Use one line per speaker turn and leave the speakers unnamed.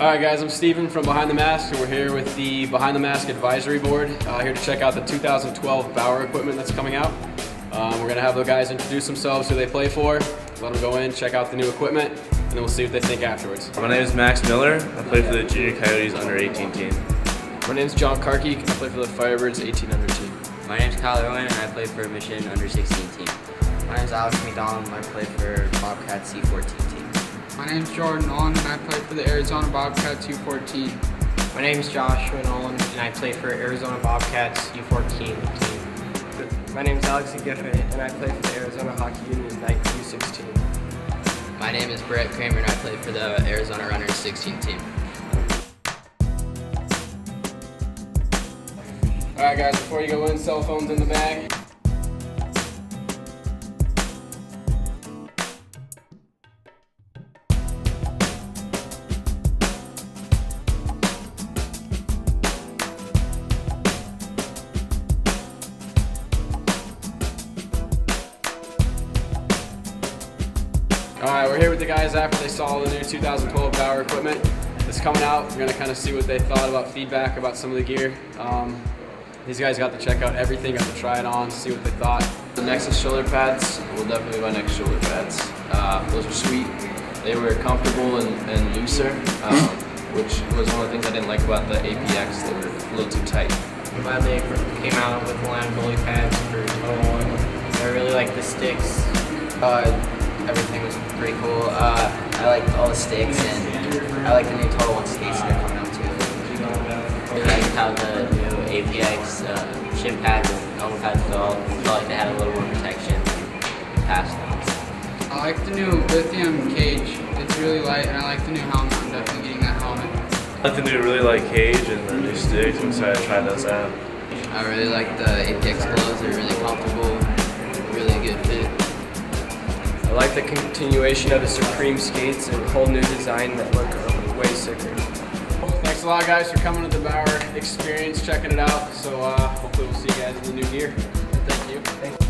All right, guys, I'm Steven from Behind the Mask, and we're here with the Behind the Mask Advisory Board, uh, here to check out the 2012 Bauer equipment that's coming out. Um, we're going to have the guys introduce themselves, who they play for, let them go in, check out the new equipment, and then we'll see what they think afterwards.
My name is Max Miller. I play for the Junior Coyotes under 18 team.
My name is John Karki. I play for the Firebirds 18 under team.
My name is Kyle Irwin, and I play for Mission under 16 team.
My name is Alex McDonald, I play for Bobcat C14 team.
My name is Jordan Nolan, and I play for the Arizona Bobcats U14.
My name is Joshua Nolan, and I play for Arizona Bobcats U14 team.
My name is Alex Giffey, and I play for the Arizona Hockey Union Night U16.
My name is Brett Kramer, and I play for the Arizona Runners 16 team.
All right, guys, before you go in, cell phones in the bag. All right, we're here with the guys after they saw the new 2012 Bauer equipment. It's coming out. We're gonna kind of see what they thought about feedback about some of the gear. Um, these guys got to check out everything, got to try it on, see what they thought.
The Nexus shoulder pads will definitely buy Nexus shoulder pads. Uh, those are sweet. They were comfortable and, and looser, um, which was one of the things I didn't like about the APX. They were a little too tight.
I'm glad they came out with the line goalie pads for Total One. I really like the sticks.
Uh, everything was pretty cool. Uh, I liked all the sticks, and I like the new Total One skates that are coming out too.
I liked how the new APX uh, shin pads and elbow pads felt. felt like they had a little more protection past them.
I like the new lithium cage. It's really light, and I like the new helmet. I'm definitely getting that helmet.
I think they really like Cage and the new sticks. I'm excited to try those out.
I really like the APX gloves. They're really comfortable,
the continuation of the Supreme skates and whole new design that look way sicker.
Thanks a lot, guys, for coming to the Bauer experience, checking it out. So uh, hopefully we'll see you guys in the new gear.